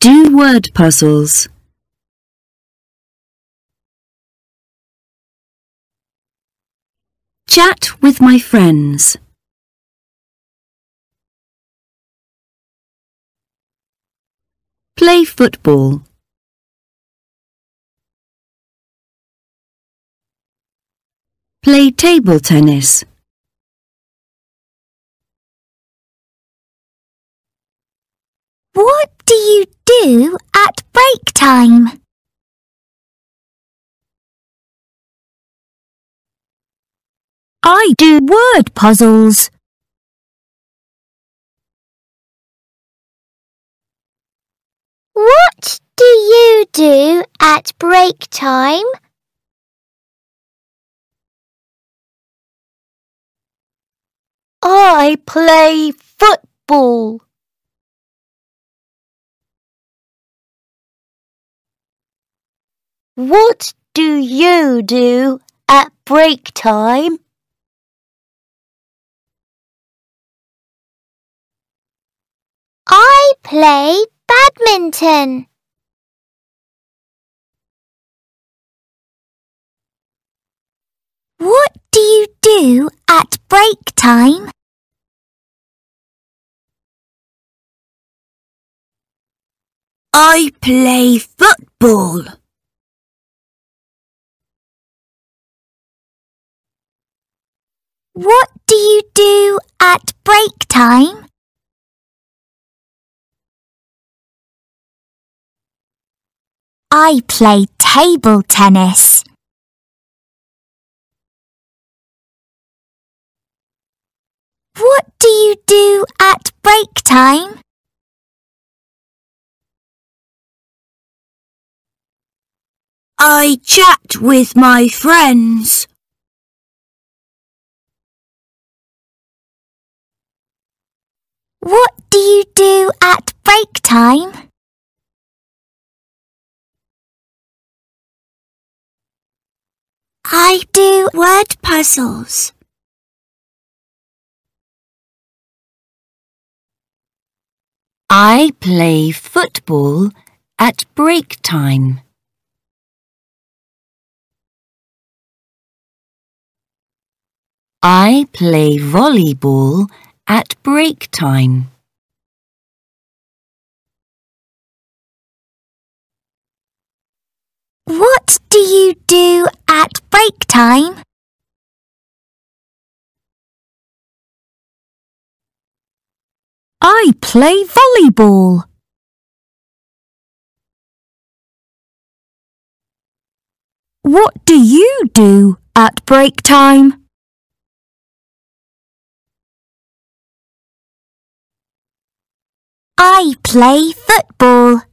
Do word puzzles. Chat with my friends. Play football. Play table tennis. You do at break time? I do word puzzles. What do you do at break time? I play football. What do you do at break time? I play badminton. What do you do at break time? I play football. What do you do at break time? I play table tennis. What do you do at break time? I chat with my friends. You do at break time? I do word puzzles. I play football at break time. I play volleyball at break time. What do you do at break time? I play volleyball. What do you do at break time? I play football.